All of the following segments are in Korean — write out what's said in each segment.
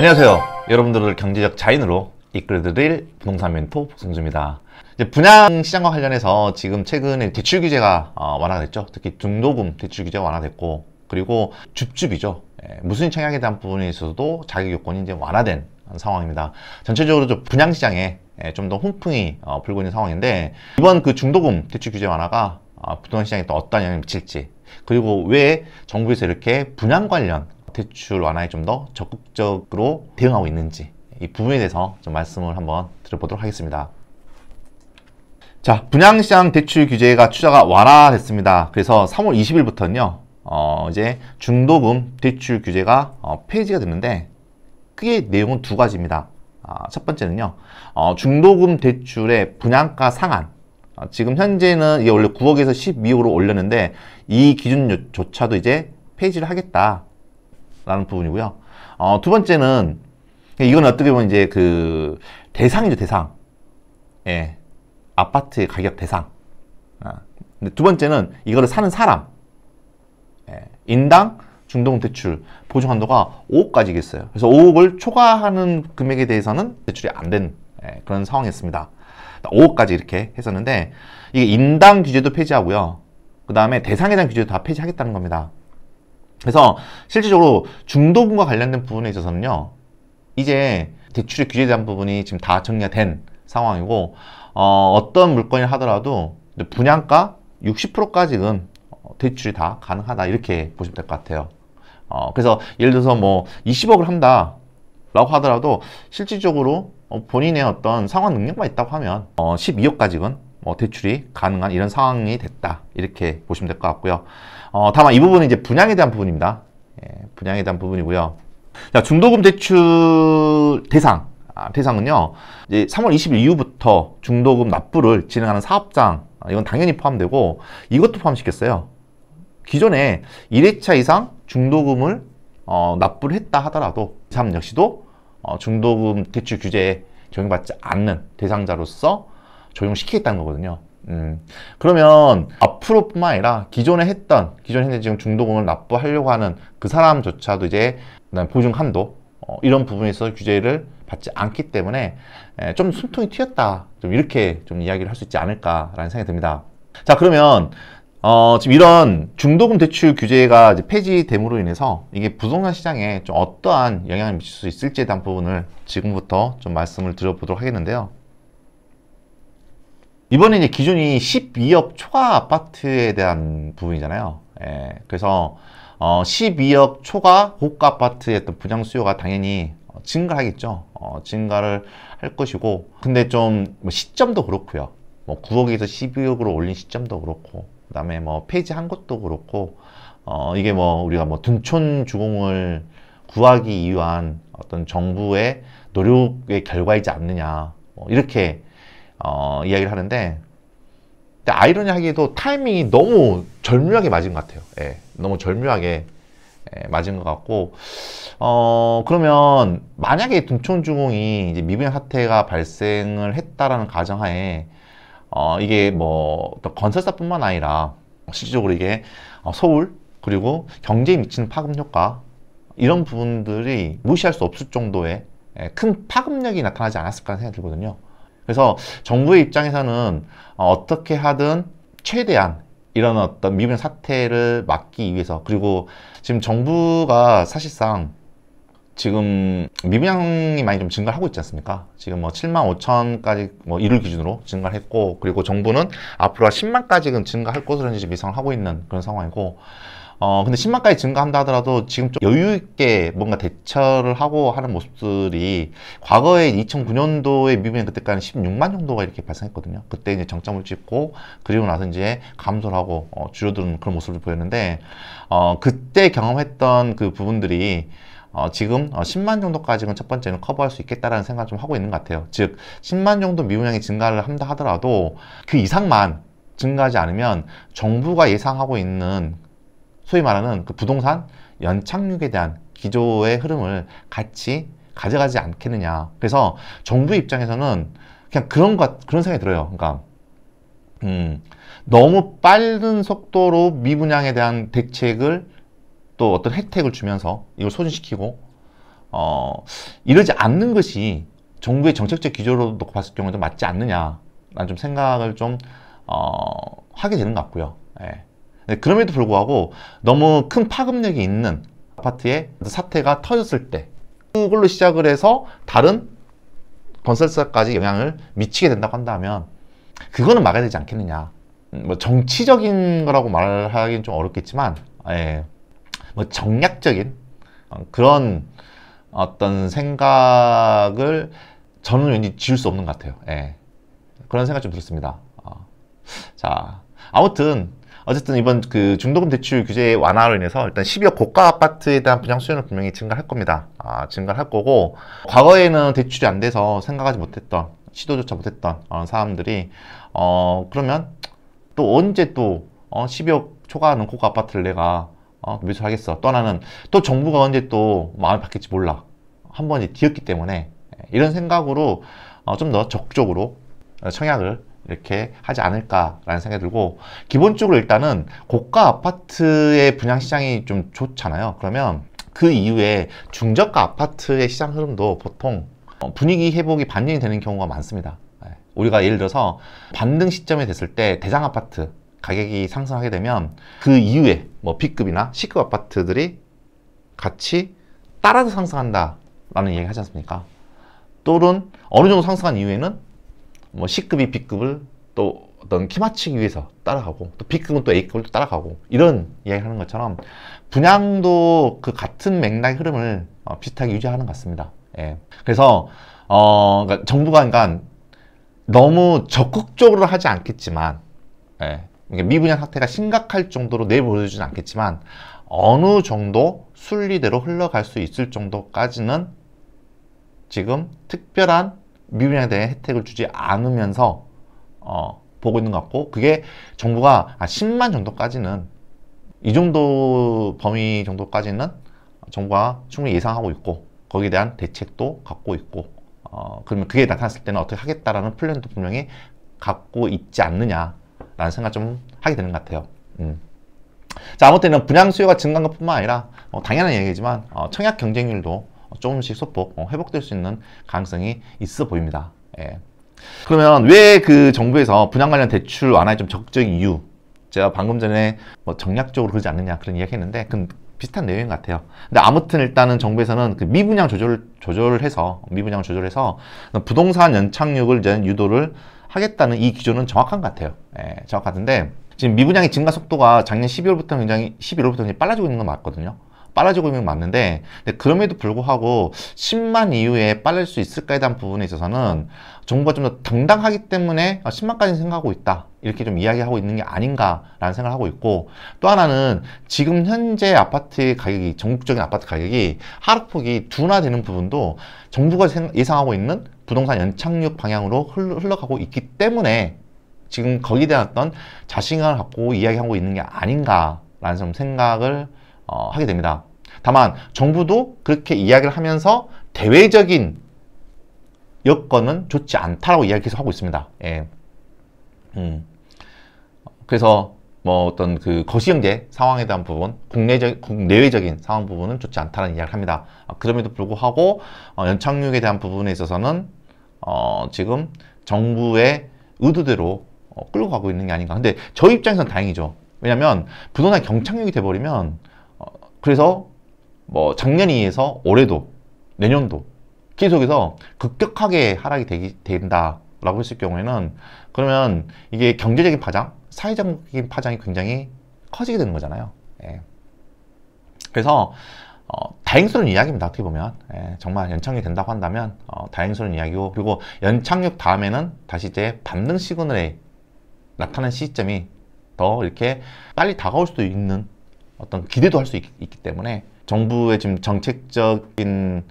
안녕하세요. 여러분들을 경제적 자인으로 이끌어드릴 부동산 멘토 박성주입니다. 이제 분양 시장과 관련해서 지금 최근에 대출 규제가 어, 완화가 됐죠. 특히 중도금 대출 규제가 완화됐고 그리고 줍줍이죠. 예, 무순위 청약에 대한 부분에 있어서도 자격 요건이 이제 완화된 상황입니다. 전체적으로 좀 분양 시장에 예, 좀더 훈풍이 어, 불고 있는 상황인데 이번 그 중도금 대출 규제 완화가 어, 부동산 시장에 또 어떤 영향을 미칠지 그리고 왜 정부에서 이렇게 분양 관련 대출 완화에 좀 더 적극적으로 대응하고 있는지 이 부분에 대해서 좀 말씀을 한번 드려보도록 하겠습니다. 자, 분양시장 대출 규제가 추자가 완화됐습니다. 그래서 3월 20일부터는요, 어, 이제 중도금 대출 규제가 어, 폐지가 됐는데, 크게 내용은 두 가지입니다. 아, 첫 번째는요, 어, 중도금 대출의 분양가 상한. 어, 지금 현재는 이게 원래 9억에서 12억으로 올렸는데, 이 기준조차도 이제 폐지를 하겠다. 라는 부분이고요. 어, 두 번째는 이건 어떻게 보면 이제 그 대상이죠 대상. 예, 아파트 가격 대상. 아, 근데 두 번째는 이거를 사는 사람. 예, 인당 중동 대출 보증 한도가 5억까지겠어요. 그래서 5억을 초과하는 금액에 대해서는 대출이 안된 예, 그런 상황이었습니다. 5억까지 이렇게 했었는데 이게 인당 규제도 폐지하고요. 그 다음에 대상에 대한 규제도 다 폐지하겠다는 겁니다. 그래서 실질적으로 중도금과 관련된 부분에 있어서는요. 이제 대출의 규제에 대한 부분이 지금 다 정리가 된 상황이고 어, 어떤 물건을 하더라도 분양가 60%까지는 대출이 다 가능하다 이렇게 보시면 될 것 같아요. 어, 그래서 예를 들어서 뭐 20억을 한다 라고 하더라도 실질적으로 어, 본인의 어떤 상환 능력만 있다고 하면 어, 12억까지는 뭐 대출이 가능한 이런 상황이 됐다 이렇게 보시면 될 것 같고요. 어, 다만 이 부분은 이제 분양에 대한 부분입니다. 예, 분양에 대한 부분이고요. 자, 중도금 대출 대상. 아, 대상은요, 이제 3월 20일 이후부터 중도금 납부를 진행하는 사업장, 아, 이건 당연히 포함되고, 이것도 포함시켰어요. 기존에 1회차 이상 중도금을 어, 납부를 했다 하더라도, 이 사람 역시도 어, 중도금 대출 규제에 적용받지 않는 대상자로서 적용시키겠다는 거거든요. 음, 그러면 앞으로뿐만 아니라 기존에 했던 기존에 현재 지금 중도금을 납부하려고 하는 그 사람조차도 이제 보증 한도 어, 이런 부분에서 규제를 받지 않기 때문에 에, 좀 숨통이 튀었다 좀 이렇게 좀 이야기를 할 수 있지 않을까라는 생각이 듭니다. 자 그러면 어, 지금 이런 중도금 대출 규제가 폐지됨으로 인해서 이게 부동산 시장에 좀 어떠한 영향을 미칠 수 있을지에 대한 부분을 지금부터 좀 말씀을 드려보도록 하겠는데요. 이번에 이제 기준이 12억 초과 아파트에 대한 부분이잖아요. 예, 그래서 어, 12억 초과 고가 아파트의 어떤 분양 수요가 당연히 증가하겠죠. 어, 증가를 할 것이고, 근데 좀 뭐 시점도 그렇고요. 뭐 9억에서 12억으로 올린 시점도 그렇고, 그다음에 뭐 폐지한 것도 그렇고, 어, 이게 뭐 우리가 뭐 둔촌 주공을 구하기 위한 어떤 정부의 노력의 결과이지 않느냐, 뭐 이렇게 어, 이야기를 하는데 아이러니하게도 타이밍이 너무 절묘하게 맞은 것 같아요. 예, 너무 절묘하게 예, 맞은 것 같고 어 그러면 만약에 둔촌주공이 이제 미분양 사태가 발생을 했다라는 가정하에 어 이게 뭐 건설사뿐만 아니라 실질적으로 이게 어, 서울 그리고 경제에 미치는 파급 효과 이런 부분들이 무시할 수 없을 정도의 예, 큰 파급력이 나타나지 않았을까 생각이 들거든요. 그래서 정부의 입장에서는 어, 어떻게 하든 최대한 이런 어떤 미분 사태를 막기 위해서 그리고 지금 정부가 사실상 지금 미분양이 많이 좀 증가를 하고 있지 않습니까? 지금 뭐 7만 5천까지 뭐 1월 기준으로 증가를 했고 그리고 정부는 앞으로 10만까지는 증가할 것으로 이제 예상을 하고 있는 그런 상황이고 어, 근데 10만까지 증가한다 하더라도 지금 좀 여유 있게 뭔가 대처를 하고 하는 모습들이 과거에 2009년도에 미국에 그때까지 16만 정도가 이렇게 발생했거든요. 그때 이제 정점을 찍고 그리고 나서 이제 감소를 하고 어, 줄어드는 그런 모습을 보였는데 어, 그때 경험했던 그 부분들이 어, 지금 어, 10만 정도까지는 첫 번째는 커버할 수 있겠다라는 생각을 좀 하고 있는 것 같아요. 즉 10만 정도 미분양이 증가를 한다 하더라도 그 이상만 증가하지 않으면 정부가 예상하고 있는 소위 말하는 그 부동산 연착륙에 대한 기조의 흐름을 같이 가져가지 않겠느냐. 그래서 정부 입장에서는 그냥 그런 것, 그런 생각이 들어요. 그러니까, 음, 너무 빠른 속도로 미분양에 대한 대책을 또 어떤 혜택을 주면서 이걸 소진시키고, 어, 이러지 않는 것이 정부의 정책적 기조로 놓고 봤을 경우에도 맞지 않느냐라는 좀 생각을 좀 어, 하게 되는 것 같고요. 예. 네, 그럼에도 불구하고 너무 큰 파급력이 있는 아파트에 사태가 터졌을 때 그걸로 시작을 해서 다른 건설사까지 영향을 미치게 된다고 한다면 그거는 막아야 되지 않겠느냐. 음, 뭐 정치적인 거라고 말하기는 좀 어렵겠지만, 예, 뭐 정략적인 어, 그런 어떤 생각을 저는 왠지 지울 수 없는 것 같아요. 예. 그런 생각 좀 들었습니다. 어. 자, 아무튼 어쨌든 이번 그 중도금 대출 규제 완화로 인해서 일단 12억 고가 아파트에 대한 분양 수요는 분명히 증가할 겁니다. 아, 증가할 거고 과거에는 대출이 안 돼서 생각하지 못했던 시도조차 못했던 어, 사람들이 어 그러면 또 언제 또 어, 12억 초과하는 고가 아파트를 내가 어, 매수 하겠어 떠나는 또 정부가 언제 또 마음을 바뀔지 몰라 한 번 이제 뒤었기 때문에 이런 생각으로 어, 좀 더 적극적으로 청약을 이렇게 하지 않을까라는 생각이 들고 기본적으로 일단은 고가 아파트의 분양 시장이 좀 좋잖아요. 그러면 그 이후에 중저가 아파트의 시장 흐름도 보통 어, 분위기 회복이 반전이 되는 경우가 많습니다. 예. 우리가 예를 들어서 반등 시점이 됐을 때 대장 아파트 가격이 상승하게 되면 그 이후에 뭐 B급이나 C급 아파트들이 같이 따라서 상승한다라는 얘기 하지 않습니까? 또는 어느 정도 상승한 이후에는 뭐 C급이 B급을 또 어떤 키 맞추기 위해서 따라가고 또 B급은 또 A급을 또 따라가고 이런 이야기 하는 것처럼 분양도 그 같은 맥락의 흐름을 어, 비슷하게 유지하는 것 같습니다. 예. 그래서 어 그러니까 정부가 그러니까 너무 적극적으로 하지 않겠지만 예. 미분양 사태가 심각할 정도로 내보여주진 않겠지만 어느 정도 순리대로 흘러갈 수 있을 정도까지는 지금 특별한 미분양에 대한 혜택을 주지 않으면서 어, 보고 있는 것 같고 그게 정부가 10만 정도까지는 이 정도 범위 정도까지는 정부가 충분히 예상하고 있고 거기에 대한 대책도 갖고 있고 어, 그러면 그게 나타났을 때는 어떻게 하겠다라는 플랜도 분명히 갖고 있지 않느냐라는 생각 좀 하게 되는 것 같아요. 음. 자, 아무튼 분양 수요가 증가한 것뿐만 아니라 어, 당연한 얘기지만 어, 청약 경쟁률도 조금씩 소폭 어, 회복될 수 있는 가능성이 있어 보입니다. 예. 그러면 왜 그 정부에서 분양 관련 대출 완화에 좀 적극적인 이유 제가 방금 전에 뭐 정략적으로 그러지 않느냐 그런 이야기 했는데 그건 비슷한 내용인 것 같아요. 근데 아무튼 일단은 정부에서는 그 미분양 조절, 조절을 해서, 미분양 조절해서 부동산 연착륙을 이제 유도를 하겠다는 이 기조는 정확한 것 같아요. 예, 정확한데 지금 미분양의 증가 속도가 작년 12월부터 굉장히, 11월부터 굉장히 빨라지고 있는 건 맞거든요. 빨라지고 있는 건 맞는데 그럼에도 불구하고 10만 이후에 빨릴 수 있을까에 대한 부분에 있어서는 정부가 좀 더 당당하기 때문에 10만까지 생각하고 있다. 이렇게 좀 이야기하고 있는 게 아닌가라는 생각을 하고 있고 또 하나는 지금 현재 아파트 가격이 전국적인 아파트 가격이 하락폭이 둔화되는 부분도 정부가 예상하고 있는 부동산 연착륙 방향으로 흘러가고 있기 때문에 지금 거기에 대한 어떤 자신감을 갖고 이야기하고 있는 게 아닌가라는 좀 생각을 어, 하게 됩니다. 다만 정부도 그렇게 이야기를 하면서 대외적인 여건은 좋지 않다라고 이야기 계속 하고 있습니다. 예. 음. 그래서 뭐 어떤 그 거시경제 상황에 대한 부분, 국내적, 국내외적인 상황 부분은 좋지 않다는 이야기를 합니다. 아, 그럼에도 불구하고 어, 연착륙에 대한 부분에 있어서는 어, 지금 정부의 의도대로 어, 끌고 가고 있는 게 아닌가. 근데 저 입장에서는 다행이죠. 왜냐하면 부동산 경착륙이 돼버리면 그래서 뭐 작년에 의해서 올해도 내년도 계속해서 급격하게 하락이 되기, 된다라고 했을 경우에는 그러면 이게 경제적인 파장, 사회적인 파장이 굉장히 커지게 되는 거잖아요. 예. 그래서 어, 다행스러운 이야기입니다. 어떻게 보면 예, 정말 연착륙이 된다고 한다면 어, 다행스러운 이야기고 그리고 연착륙 다음에는 다시 이제 반등 시그널에 나타나는 시점이 더 이렇게 빨리 다가올 수도 있는 어떤 기대도 할 수 있기 때문에 정부의 지금 정책적인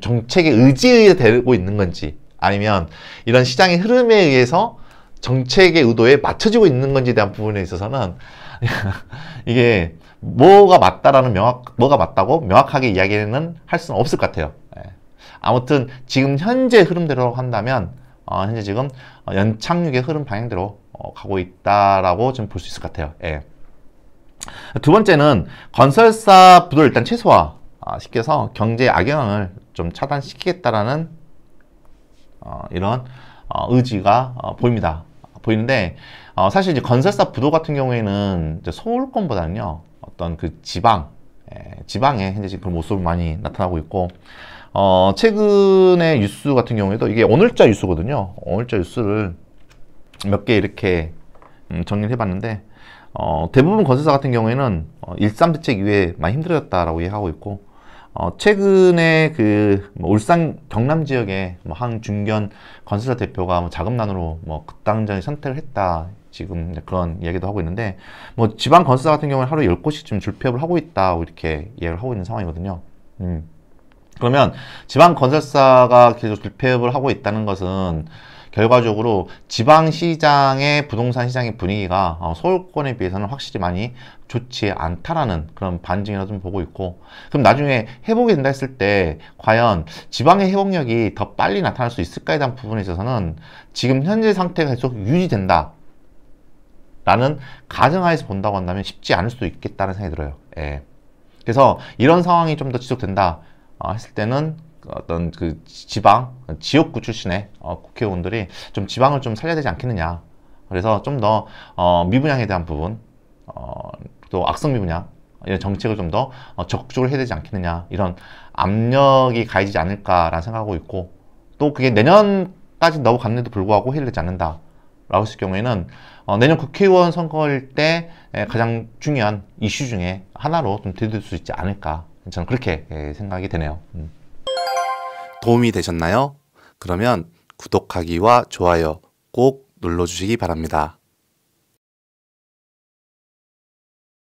정책의 의지에 되고 있는 건지 아니면 이런 시장의 흐름에 의해서 정책의 의도에 맞춰지고 있는 건지에 대한 부분에 있어서는 이게 뭐가 맞다라는 명확 뭐가 맞다고 명확하게 이야기는 할 수는 없을 것 같아요. 예. 아무튼 지금 현재 흐름대로 한다면 어, 현재 지금 연착륙의 흐름 방향대로 어, 가고 있다라고 좀 볼 수 있을 것 같아요. 예. 두 번째는 건설사 부도를 일단 최소화 시켜서 경제 악영향을 좀 차단시키겠다라는 어, 이런 어, 의지가 어, 보입니다. 보이는데 어, 사실 이제 건설사 부도 같은 경우에는 서울권보다는요 어떤 그 지방 예, 지방에 현재 지금 그런 모습을 많이 나타나고 있고 어, 최근의 뉴스 같은 경우에도 이게 오늘자 뉴스거든요. 오늘자 뉴스를 몇 개 이렇게 음, 정리를 해봤는데 어, 대부분 건설사 같은 경우에는 어, 13 대책 이후에 많이 힘들어졌다라고 얘기하고 있고 어, 최근에 그 뭐 울산 경남 지역의 뭐 항중견 건설사 대표가 뭐 자금난으로 뭐 극단적인 선택을 했다 지금 그런 이야기도 하고 있는데 뭐 지방 건설사 같은 경우는 하루에 10곳씩 지금 줄폐업을 하고 있다고 이렇게 이야기를 하고 있는 상황이거든요. 음. 그러면 지방 건설사가 계속 불폐업을 하고 있다는 것은 결과적으로 지방시장의 부동산 시장의 분위기가 어, 서울권에 비해서는 확실히 많이 좋지 않다라는 그런 반증이라 좀 보고 있고 그럼 나중에 회복이 된다 했을 때 과연 지방의 회복력이 더 빨리 나타날 수 있을까에 대한 부분에 있어서는 지금 현재 상태가 계속 유지된다 라는 가정하에서 본다고 한다면 쉽지 않을 수도 있겠다는 생각이 들어요 예. 그래서 이런 상황이 좀 더 지속된다 어, 했을 때는 어떤 그 지방 지역구 출신의 어, 국회의원들이 좀 지방을 좀 살려야 되지 않겠느냐 그래서 좀 더 어, 미분양에 대한 부분 어, 또 악성 미분양 이런 정책을 좀더 어, 적극적으로 해야 되지 않겠느냐 이런 압력이 가해지지 않을까라는 생각하고 있고 또 그게 내년까지 넘어갔는데도 불구하고 해결되지 않는다 라고 했을 경우에는 어, 내년 국회의원 선거일 때 에, 가장 중요한 이슈 중에 하나로 좀 들릴 수 있지 않을까 저는 그렇게 에, 생각이 되네요. 음. 도움이 되셨나요? 그러면 구독하기와 좋아요 꼭 눌러주시기 바랍니다.